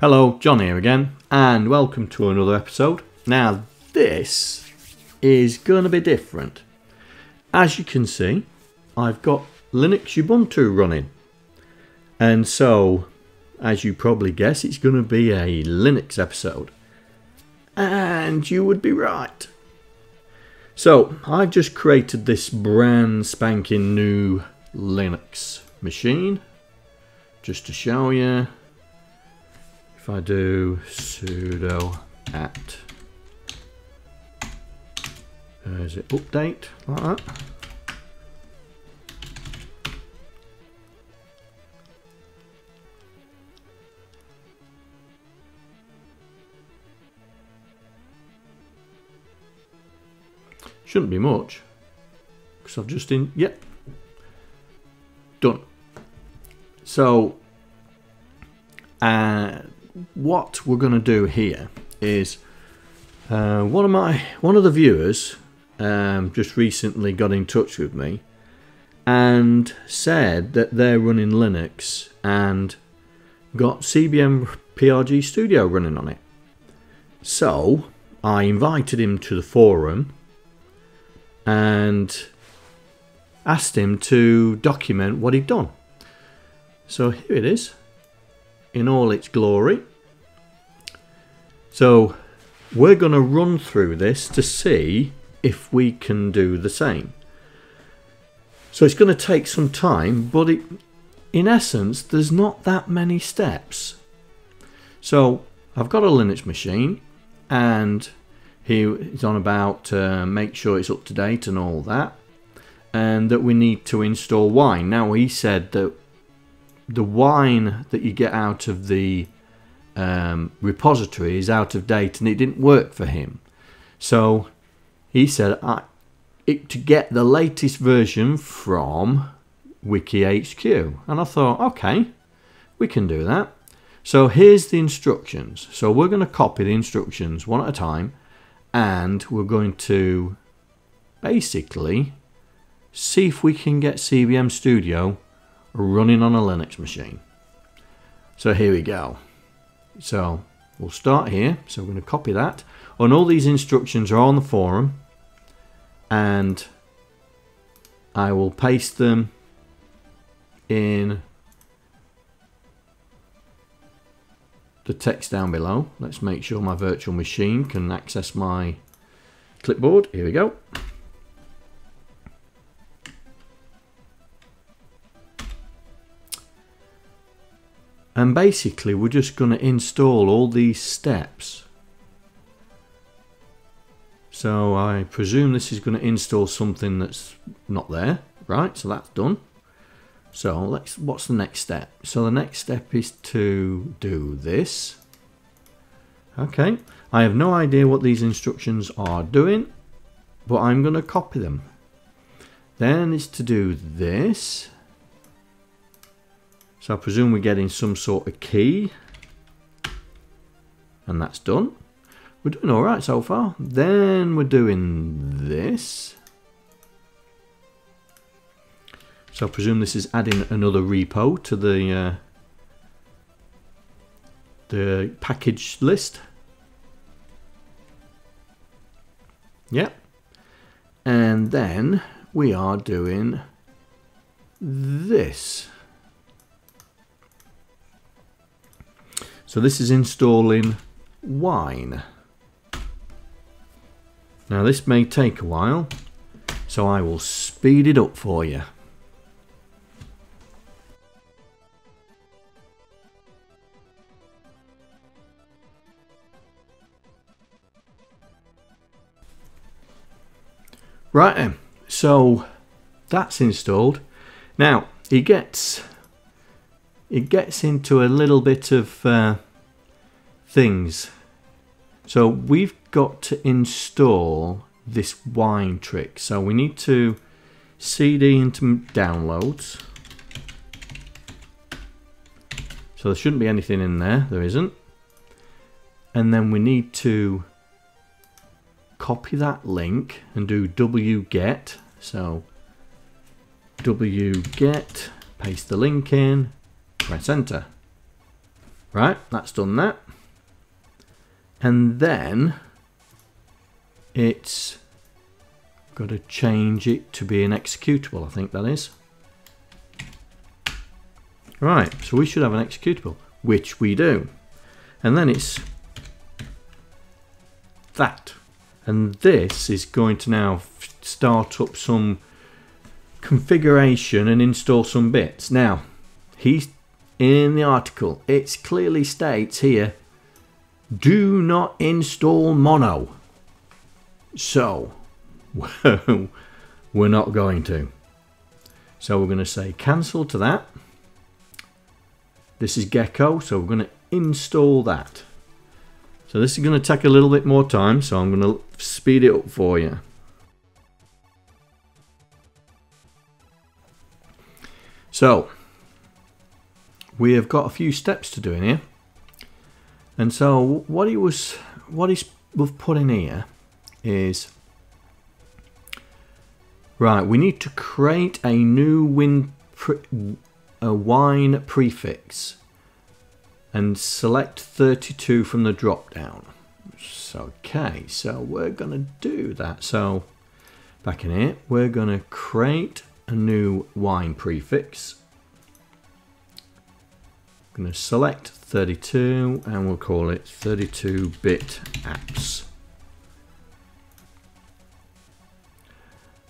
Hello, John here again, and welcome to another episode. Now, this is going to be different. As you can see, I've got Linux Ubuntu running. And so, as you probably guess, it's going to be a Linux episode. And you would be right. So, I've just created this brand spanking new Linux machine. Just to show you. If I do sudo apt, uh, is it update like that? Shouldn't be much. Because I've just in, yep, done. So, uh, what we're going to do here is uh, one of my one of the viewers um, just recently got in touch with me and said that they're running Linux and got CBM PRG Studio running on it. So I invited him to the forum and asked him to document what he'd done. So here it is in all its glory. So we're going to run through this to see if we can do the same. So it's going to take some time, but it, in essence, there's not that many steps. So I've got a Linux machine and he's on about uh, make sure it's up to date and all that and that we need to install wine. Now he said that the wine that you get out of the um, repository is out of date and it didn't work for him. So he said I, it, to get the latest version from WineHQ. And I thought, okay, we can do that. So here's the instructions. So we're going to copy the instructions one at a time and we're going to basically see if we can get CBM Studio running on a Linux machine. So here we go. So we'll start here. So we're going to copy that. And all these instructions are on the forum. And I will paste them in the text down below. Let's make sure my virtual machine can access my clipboard. Here we go. And basically we're just going to install all these steps. So I presume this is going to install something that's not there right? So that's done. So let's what's the next step? So the next step is to do this. Okay. I have no idea what these instructions are doing but I'm going to copy them. Then is to do this so I presume we're getting some sort of key. And that's done. We're doing alright so far. Then we're doing this. So I presume this is adding another repo to the uh, the package list. Yep. And then we are doing this. So this is installing wine. Now this may take a while, so I will speed it up for you. Right then, so that's installed. Now, it gets it gets into a little bit of uh, things. So we've got to install this wine trick. So we need to CD into downloads. So there shouldn't be anything in there. There isn't. And then we need to copy that link and do wget. So wget, paste the link in, press enter. Right, that's done that. And then it's got to change it to be an executable, I think that is. Right, so we should have an executable, which we do. And then it's that. And this is going to now start up some configuration and install some bits. Now, he's in the article, it clearly states here, do not install mono. So, we're not going to. So we're going to say cancel to that. This is Gecko, so we're going to install that. So this is going to take a little bit more time, so I'm going to speed it up for you. So, we have got a few steps to do in here. And so what he was what he's we've put in here is right, we need to create a new win a wine prefix and select 32 from the drop down. Okay, so we're going to do that. So back in here, we're going to create a new wine prefix I'm going to select 32 and we'll call it 32-bit apps.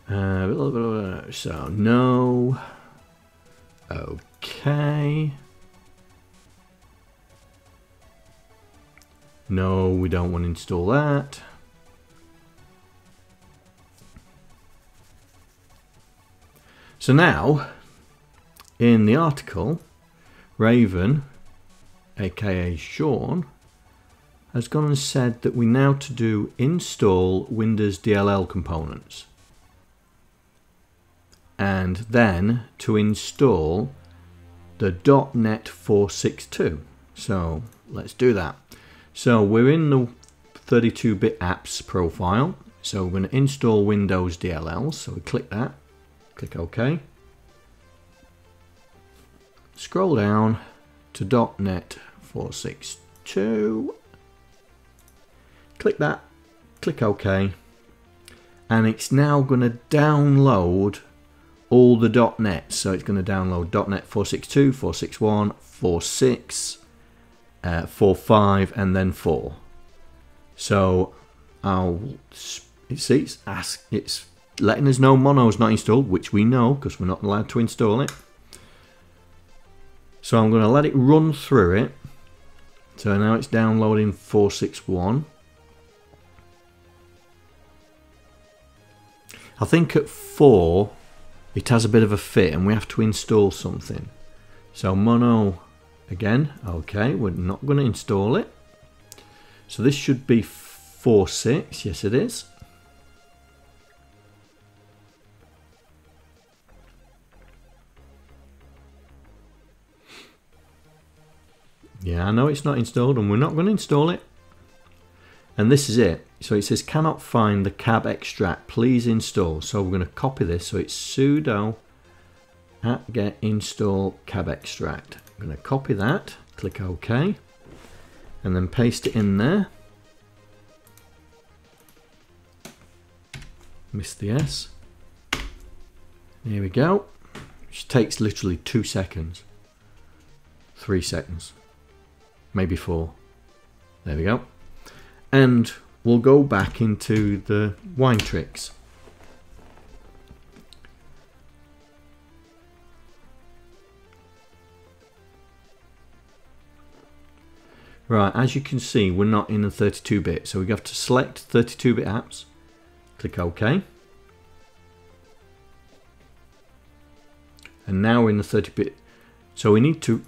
Uh, so no, okay. No, we don't want to install that. So now, in the article, Raven, aka Sean, has gone and said that we now to do install Windows DLL components and then to install the .NET 462. So let's do that. So we're in the 32-bit apps profile. So we're going to install Windows DLL. So we click that, click OK. Scroll down to .NET 462. Click that, click OK. And it's now going to download all the .NET. So it's going to download .NET 462, 461, 46, uh, 45 and then 4. So I'll see it's ask it's letting us know Mono is not installed, which we know because we're not allowed to install it. So I'm going to let it run through it. So now it's downloading 461. I think at 4 it has a bit of a fit and we have to install something. So mono again, okay, we're not going to install it. So this should be 4.6, yes it is. Yeah, I know it's not installed and we're not going to install it. And this is it. So it says cannot find the cabextract. Please install. So we're going to copy this. So it's sudo apt-get install cabextract. I'm going to copy that. Click OK. And then paste it in there. Miss the S. Here we go. Which takes literally two seconds. Three seconds maybe four. There we go. And we'll go back into the winetricks. Right, as you can see, we're not in a 32-bit, so we have to select 32-bit apps, click OK. And now we're in the 30-bit. So we need to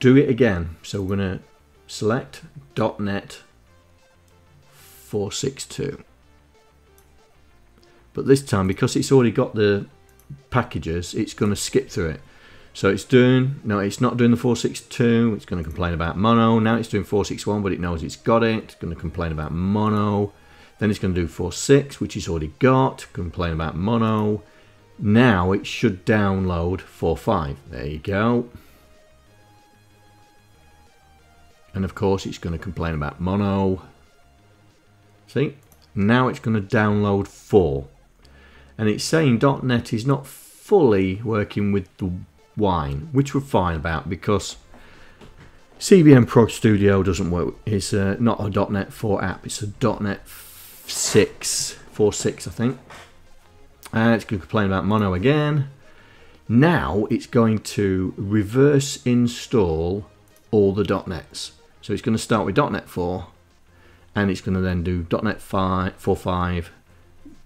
do it again. So we're going to select .NET 462 but this time because it's already got the packages it's going to skip through it. So it's doing no it's not doing the 462 it's going to complain about mono. Now it's doing 461 but it knows it's got it it's going to complain about mono. Then it's going to do 46 which it's already got complain about mono. Now it should download 45 there you go And of course it's going to complain about mono. See? Now it's going to download 4. And it's saying .NET is not fully working with the wine, which we're fine about because CBM Prog Studio doesn't work. It's uh, not a .NET 4 app. It's a .NET 6, 4.6 I think. And it's going to complain about mono again. Now it's going to reverse install all the .NETs. So it's going to start with .NET 4 and it's going to then do .NET 5, 4.5,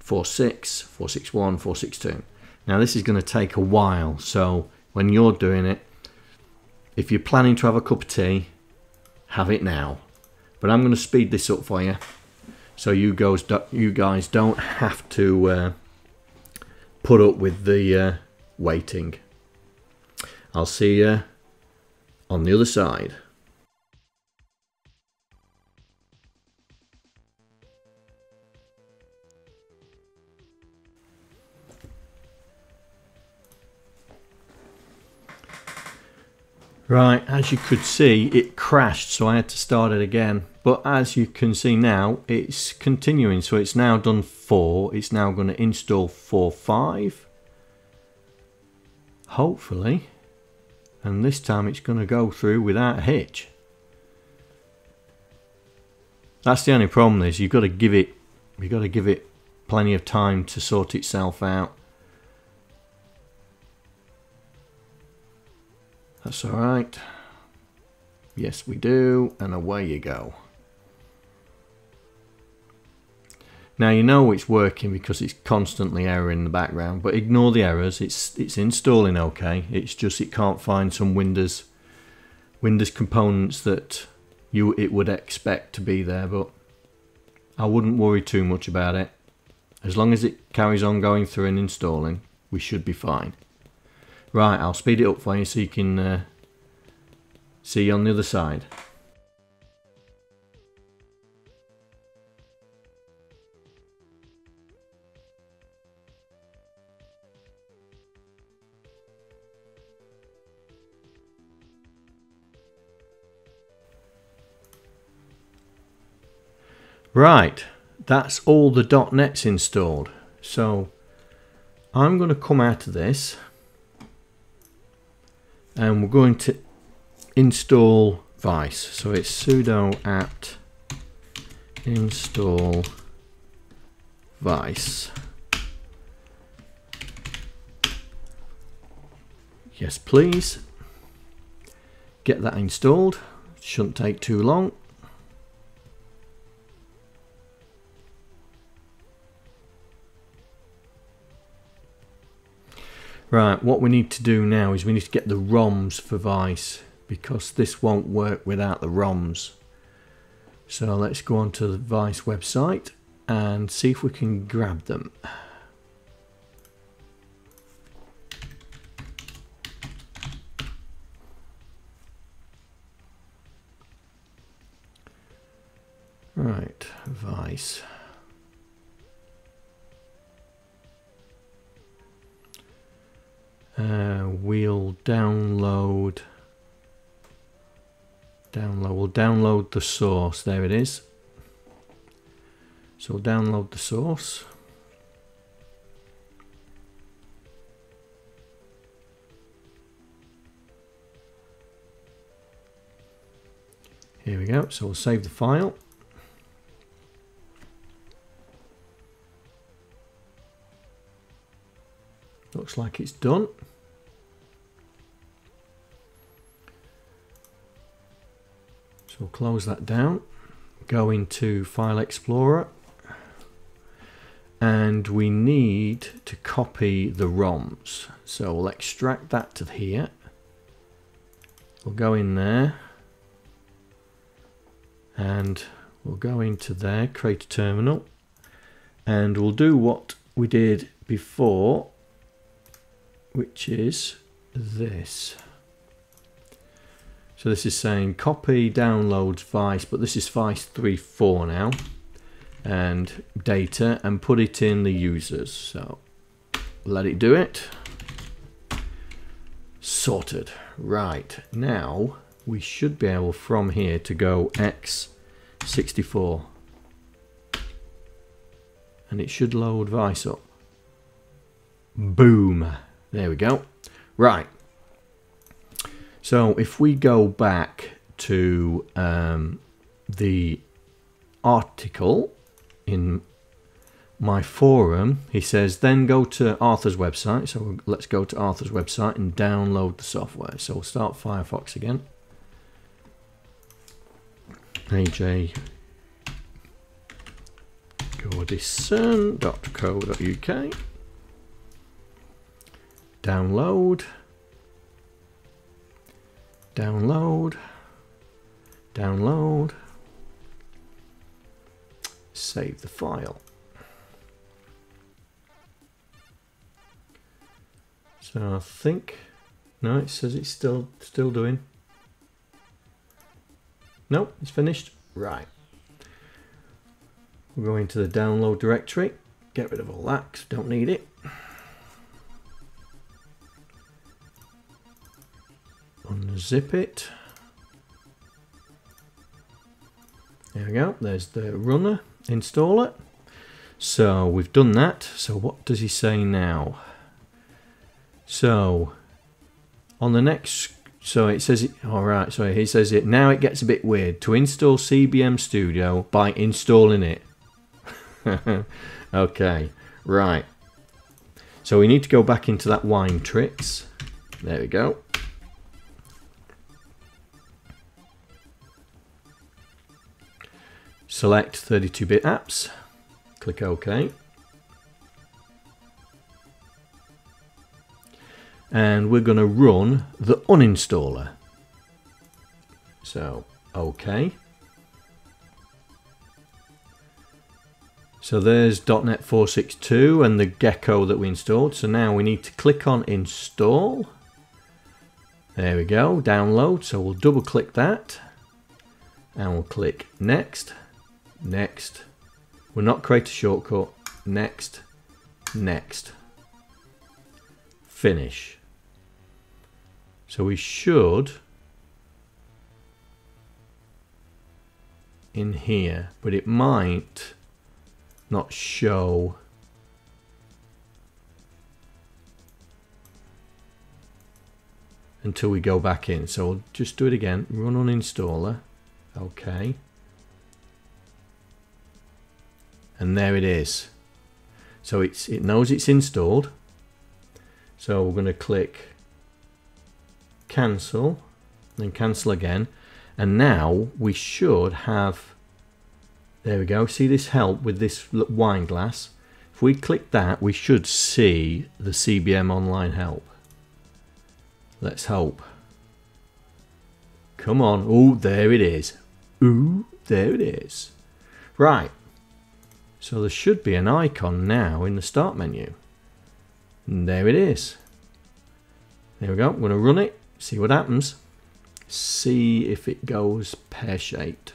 4.6, 4.6.1, 4.6.2. Now this is going to take a while, so when you're doing it, if you're planning to have a cup of tea, have it now. But I'm going to speed this up for you, so you guys, you guys don't have to uh, put up with the uh, waiting. I'll see you on the other side. Right, as you could see, it crashed, so I had to start it again. But as you can see now, it's continuing. So it's now done 4. It's now going to install 4, 5. Hopefully. And this time it's going to go through without a hitch. That's the only problem is you've got to give it, you've got to give it plenty of time to sort itself out. That's all right. Yes, we do. And away you go. Now you know it's working because it's constantly error in the background, but ignore the errors. It's it's installing okay. It's just it can't find some Windows Windows components that you it would expect to be there, but I wouldn't worry too much about it. As long as it carries on going through and installing, we should be fine. Right, I'll speed it up for you so you can uh, see on the other side. Right, that's all the .NET's installed. So I'm going to come out of this and we're going to install Vice. So it's sudo apt install Vice. Yes, please. Get that installed. Shouldn't take too long. Right, what we need to do now is we need to get the ROMs for Vice because this won't work without the ROMs. So let's go on to the Vice website and see if we can grab them. Right, Vice. Uh, we'll download download we'll download the source. There it is. So we'll download the source. Here we go. So we'll save the file. Looks like it's done So we'll close that down, go into File Explorer, and we need to copy the ROMs. So we'll extract that to here. We'll go in there, and we'll go into there, create a terminal, and we'll do what we did before, which is this. So this is saying copy downloads Vice, but this is Vice 3.4 now, and data, and put it in the users. So let it do it. Sorted. Right, now we should be able from here to go x64 and it should load Vice up. Boom. There we go. Right. So if we go back to um, the article in my forum, he says, then go to Arthur's website. So let's go to Arthur's website and download the software. So we'll start Firefox again. AJ Gordison.co.uk. Download. Download. Download. Save the file. So I think no, it says it's still still doing. No, it's finished. Right. We'll go into the download directory. Get rid of all that don't need it. Unzip it. There we go. There's the runner installer. So we've done that. So what does he say now? So on the next, so it says, it, all right, so he says it, now it gets a bit weird. To install CBM Studio by installing it. okay, right. So we need to go back into that winetricks. There we go. Select 32-bit apps. Click OK. and we're going to run the uninstaller. So, okay. So there's .NET 462 and the Gecko that we installed. So now we need to click on install. There we go, download. So we'll double click that and we'll click next, next. We'll not create a shortcut, next, next, finish. So we should in here, but it might not show until we go back in. So we'll just do it again. Run on installer. Okay. And there it is. So it's it knows it's installed. So we're going to click cancel, then cancel again. And now we should have, there we go, see this help with this wine glass? If we click that, we should see the CBM online help. Let's hope. Come on. Oh, there it is. Ooh, there it is. Right. So there should be an icon now in the start menu. And there it is. There we go. I'm going to run it see what happens. See if it goes pear-shaped.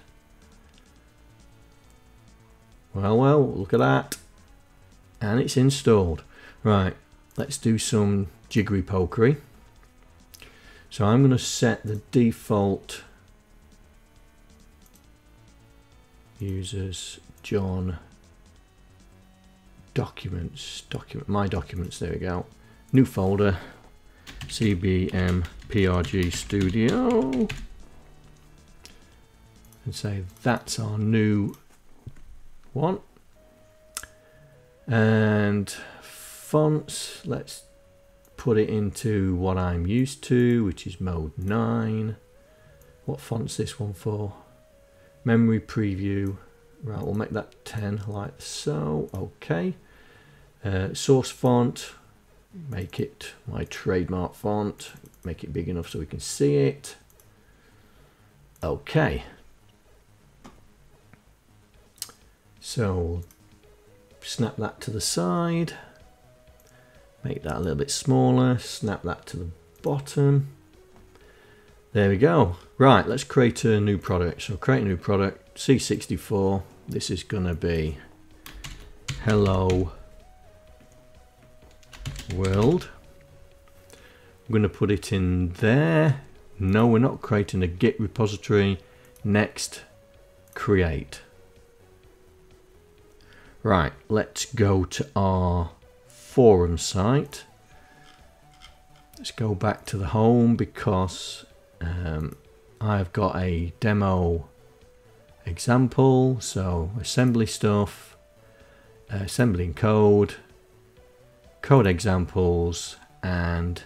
Well, well, look at that. And it's installed. Right, let's do some jiggery pokery. So I'm going to set the default users John documents document my documents there we go. New folder CBM PRG Studio. And say that's our new one. And fonts let's put it into what I'm used to which is mode 9 what font's this one for? Memory preview. Right we'll make that 10 like so. Okay uh, source font make it my trademark font, make it big enough so we can see it. Okay. So snap that to the side, make that a little bit smaller, snap that to the bottom. There we go. Right, let's create a new product. So create a new product, C64. This is going to be hello world. I'm going to put it in there. No, we're not creating a Git repository. Next, create. Right, let's go to our forum site. Let's go back to the home because um, I've got a demo example. So assembly stuff, uh, assembling code, code examples, and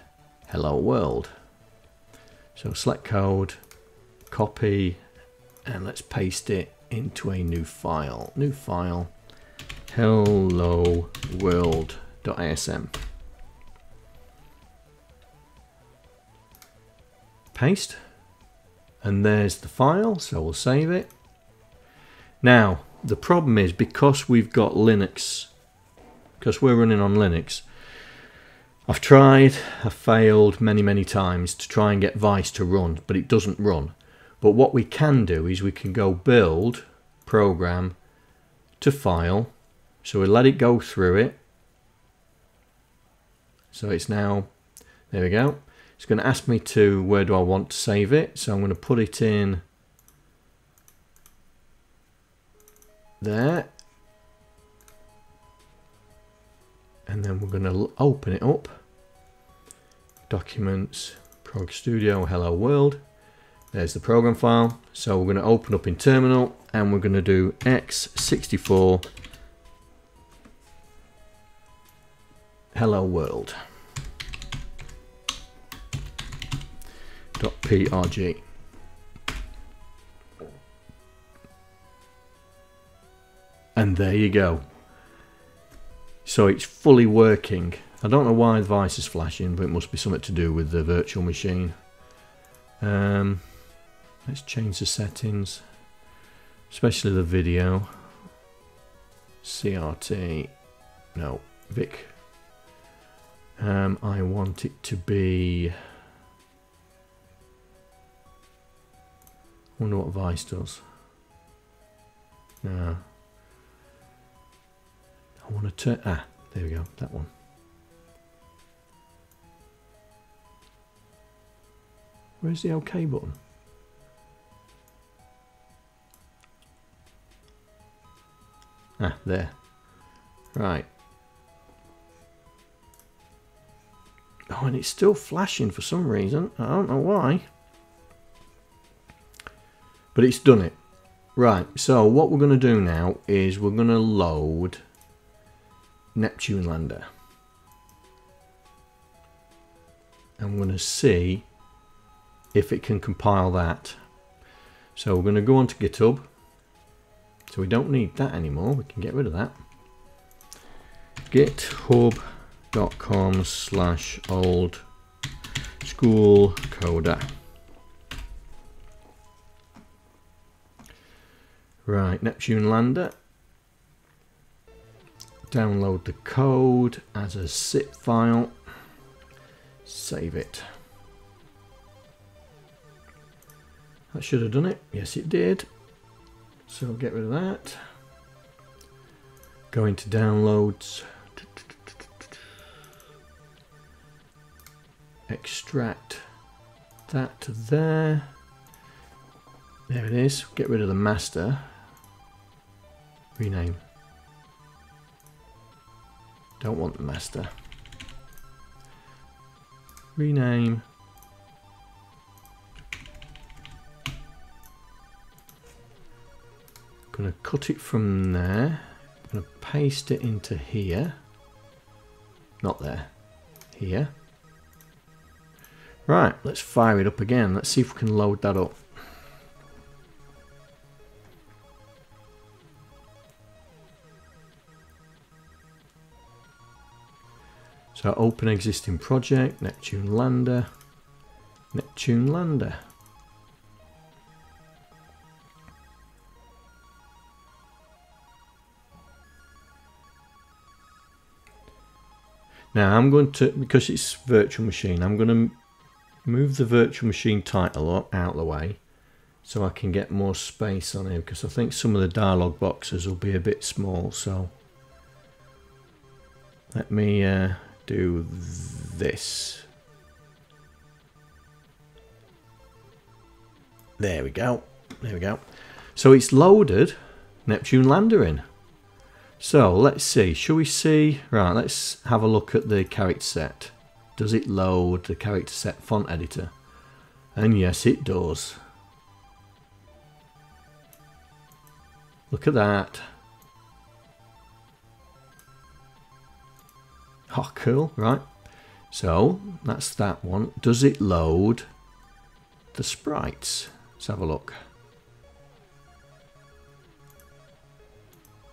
hello world. So select code, copy, and let's paste it into a new file. New file, hello world.asm. Paste, and there's the file, so we'll save it. Now, the problem is because we've got Linux, because we're running on Linux, I've tried, I've failed many, many times to try and get Vice to run, but it doesn't run. But what we can do is we can go build program to file. So we let it go through it. So it's now, there we go. It's going to ask me to where do I want to save it. So I'm going to put it in there. And then we're going to open it up. Documents, Prog Studio, Hello World. There's the program file. So we're going to open up in terminal and we're going to do x64 hello world. .prg. And there you go. So it's fully working. I don't know why the device is flashing, but it must be something to do with the virtual machine. Um, let's change the settings, especially the video. CRT, no, Vic. Um, I want it to be I wonder what Vice does. No. I want to turn... Ah, there we go. That one. Where's the OK button? Ah, there. Right. Oh, and it's still flashing for some reason. I don't know why. But it's done it. Right, so what we're going to do now is we're going to load Neptune Lander. And we're going to see if it can compile that. So we're going to go on to GitHub. So we don't need that anymore. We can get rid of that. github.com slash old school coder. Right, Neptune Lander. Download the code as a zip file. Save it. That should have done it. Yes, it did. So get rid of that. Go into downloads. Extract that to there. There it is. Get rid of the master. Rename. Don't want the master. Rename. Gonna cut it from there. Gonna paste it into here. Not there. Here. Right, let's fire it up again. Let's see if we can load that up. So open existing project, Neptune Lander, Neptune Lander. Now I'm going to, because it's virtual machine, I'm going to move the virtual machine title out of the way so I can get more space on here because I think some of the dialog boxes will be a bit small so let me uh, do this. There we go. There we go. So it's loaded Neptune Lander in. So let's see. Shall we see? Right, let's have a look at the character set. Does it load the character set font editor? And yes, it does. Look at that. Oh, cool. Right. So that's that one. Does it load the sprites? Let's have a look.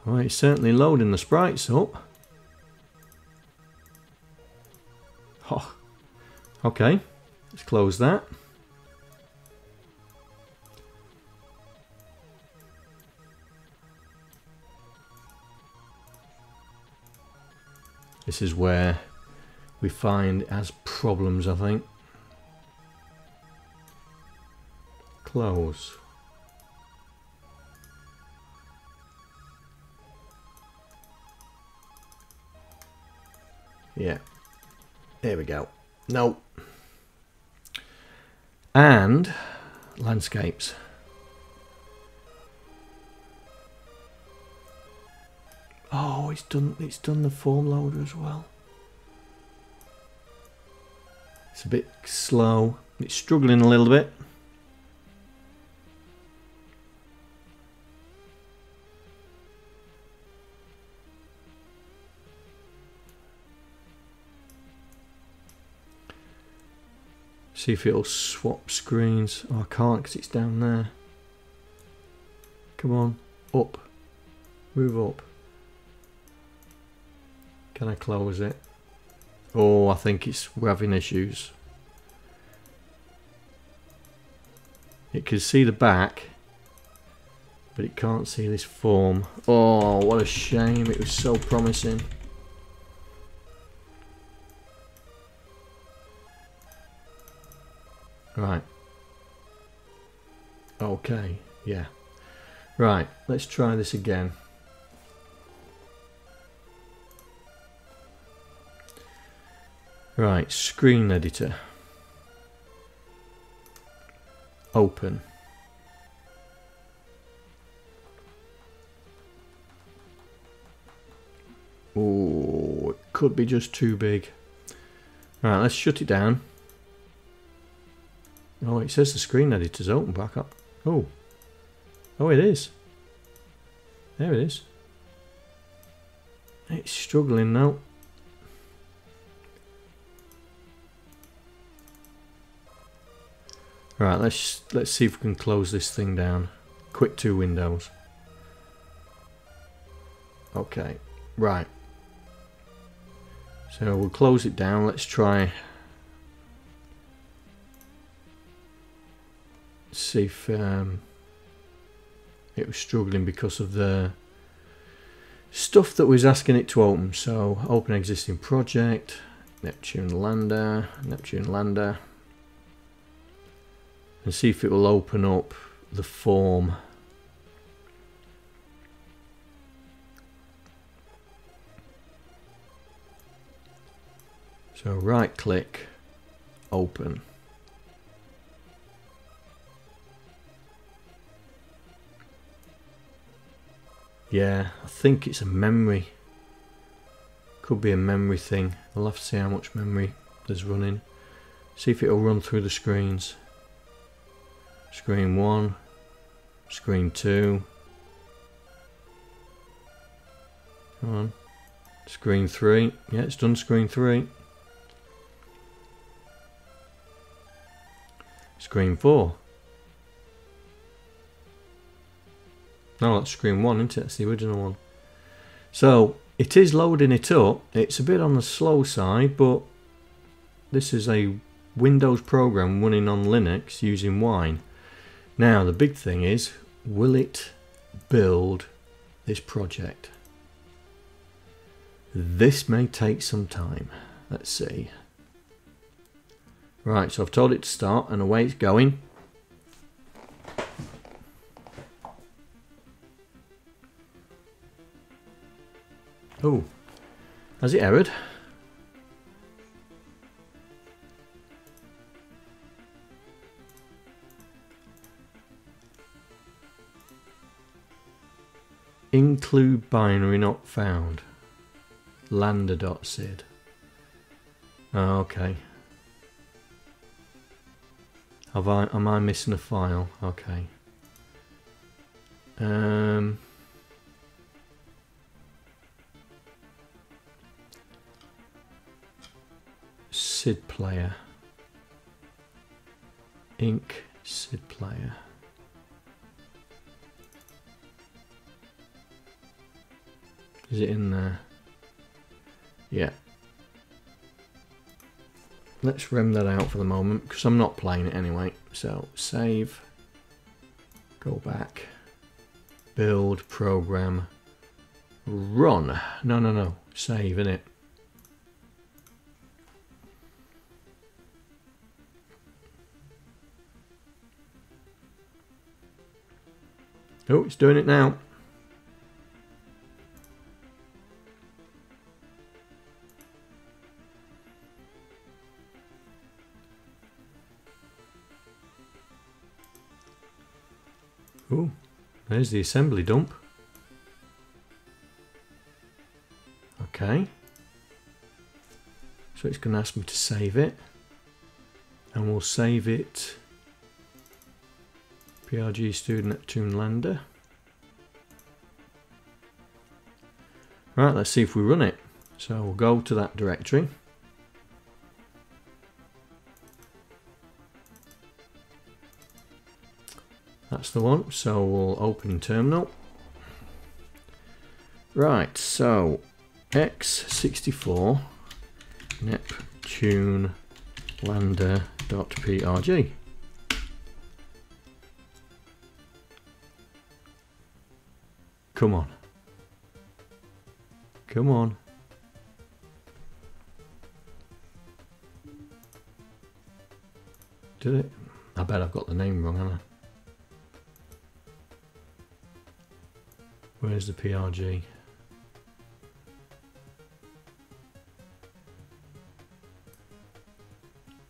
Well, it's certainly loading the sprites up. Oh, okay, let's close that. This is where we find as problems, I think. Close. Yeah. There we go. No. And landscapes. Oh, it's done it's done the form loader as well. It's a bit slow. It's struggling a little bit. See if it'll swap screens. Oh, I can't because it's down there. Come on, up. Move up. Can I close it? Oh, I think it's we're having issues. It can see the back, but it can't see this form. Oh, what a shame. It was so promising. Right. Okay, yeah. Right, let's try this again. Right, screen editor. Open. Oh, it could be just too big. Right, let's shut it down. Oh, it says the screen editor's open back up. Oh. Oh, it is. There it is. It's struggling now. Right, let's let's see if we can close this thing down. Quick two windows. Okay, right. So we'll close it down. Let's try see if um, it was struggling because of the stuff that was asking it to open. So open existing project, Neptune Lander, Neptune Lander, and see if it will open up the form. So right click, open. Yeah, I think it's a memory. Could be a memory thing. I'll have to see how much memory there's running. See if it'll run through the screens. Screen 1, screen 2. Come on. Screen 3. Yeah, it's done screen 3. Screen 4. No, that's screen one, isn't it? That's the original one. So it is loading it up. It's a bit on the slow side, but this is a Windows program running on Linux using Wine. Now the big thing is, will it build this project? This may take some time. Let's see. Right, so I've told it to start and away it's going. Oh, has it errored? Include binary not found. Lander.sid. Oh, okay. Have I am I missing a file? Okay. Um SID player. Ink SID player. Is it in there? Yeah. Let's rem that out for the moment because I'm not playing it anyway. So save, go back, build, program, run. No, no, no, save in it. Oh, it's doing it now. There's the assembly dump. Okay. So it's going to ask me to save it. And we'll save it PRG Studio Neptune Lander. Right, let's see if we run it. So we'll go to that directory. That's the one. So we'll open terminal. Right, so x64 Neptune lander.prg. Come on. Come on. Did it? I bet I've got the name wrong, haven't I? Where's the PRG?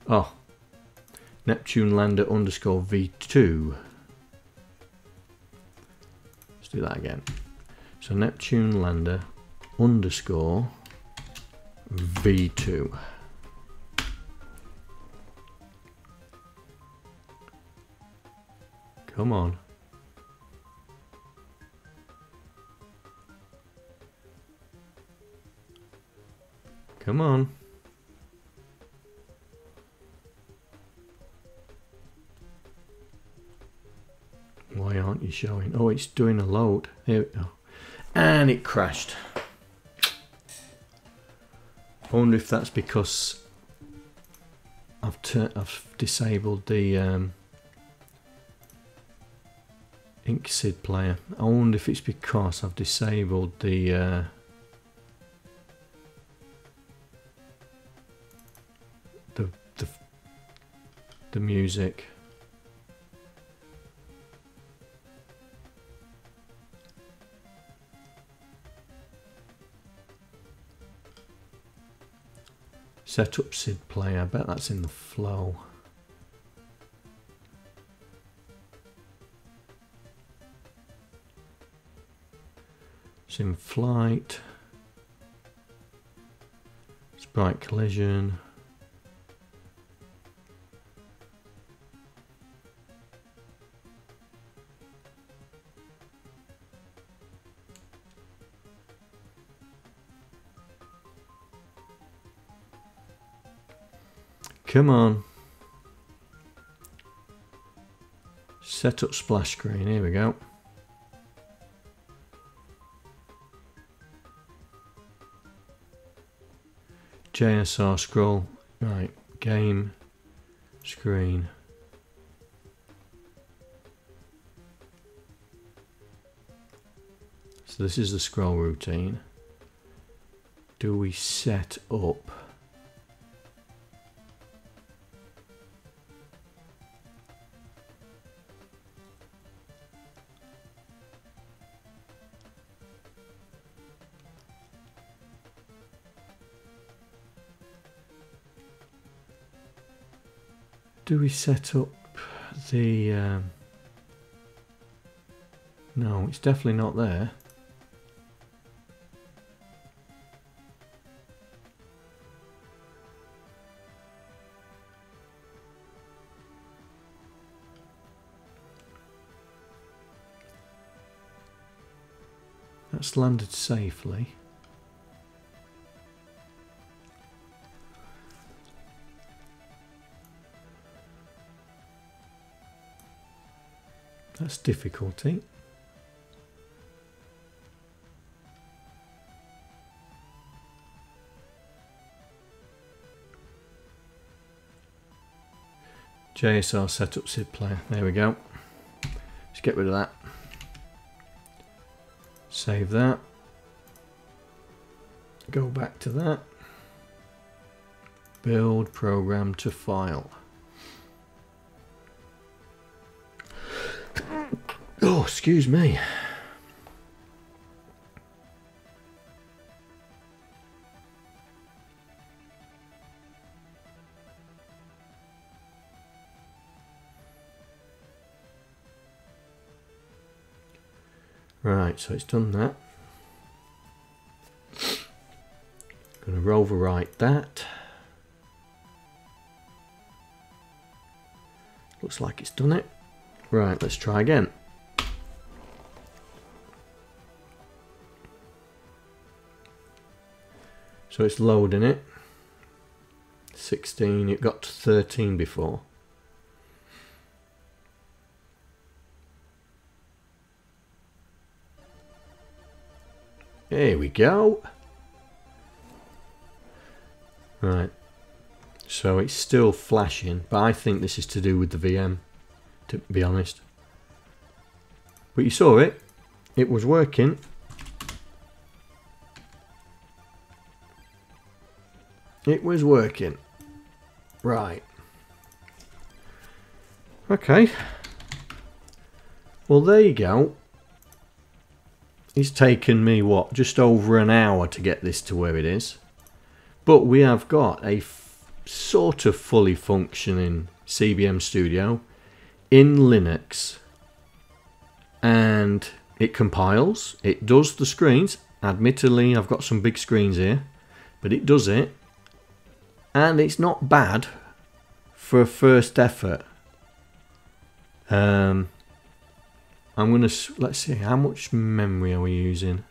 Oh, Neptune lander underscore V2. Let's do that again. So Neptune lander underscore V2. Come on. Come on. Why aren't you showing? Oh, it's doing a load. There we go. And it crashed. I wonder if that's because I've I've disabled the um, InkSID player. I wonder if it's because I've disabled the uh, the music. Set up SID play, I bet that's in the flow. It's in flight. Sprite collision. Come on. Set up splash screen. Here we go. JSR scroll. Right. Game. Screen. So this is the scroll routine. Do we set up do we set up the... Um, no, it's definitely not there. That's landed safely. That's difficulty. JSR setup SID player. There we go. Let's get rid of that. Save that. Go back to that. Build program to file. Oh, excuse me. Right, so it's done that. Going to overwrite that. Looks like it's done it. Right, let's try again. So it's loading it. 16, it got to 13 before. There we go. Right. So it's still flashing, but I think this is to do with the VM, to be honest. But you saw it. It was working. It was working. Right. Okay. Well, there you go. It's taken me, what, just over an hour to get this to where it is. But we have got a sort of fully functioning CBM Studio in Linux. And it compiles, it does the screens. Admittedly, I've got some big screens here, but it does it. And it's not bad for a first effort. Um, I'm gonna let's see how much memory are we using.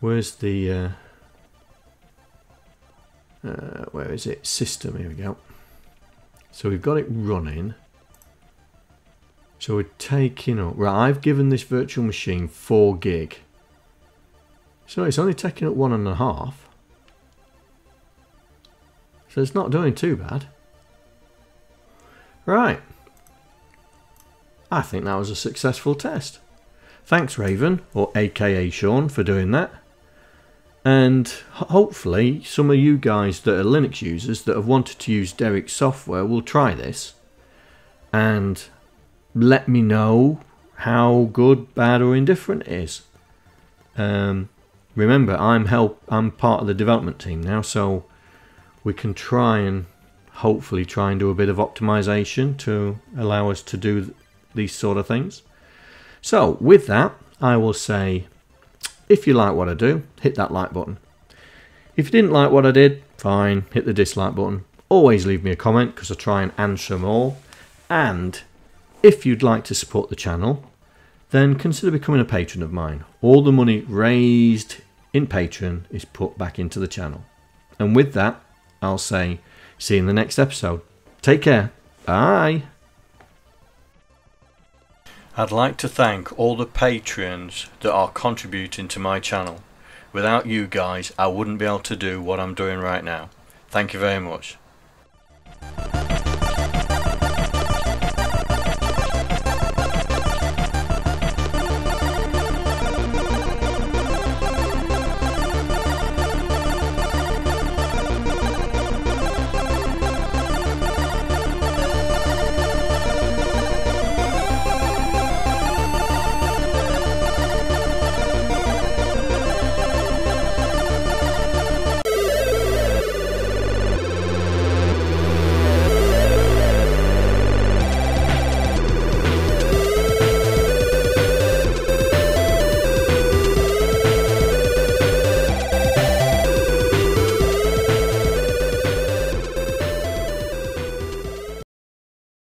Where's the uh, uh, where is it? System. Here we go. So we've got it running. So we're taking up. Right, I've given this virtual machine four gig. So it's only taking up one and a half. So it's not doing too bad. Right. I think that was a successful test. Thanks Raven, or aka Sean, for doing that. And hopefully some of you guys that are Linux users that have wanted to use Derek's software will try this. And let me know how good, bad or indifferent it is. Um, remember, I'm help. I'm part of the development team now, so we can try and hopefully try and do a bit of optimization to allow us to do these sort of things. So with that, I will say, if you like what I do, hit that like button. If you didn't like what I did, fine, hit the dislike button. Always leave me a comment because I try and answer them all. And if you'd like to support the channel, then consider becoming a patron of mine. All the money raised in Patreon is put back into the channel. And with that, I'll say, see you in the next episode. Take care. Bye. I'd like to thank all the patrons that are contributing to my channel. Without you guys, I wouldn't be able to do what I'm doing right now. Thank you very much.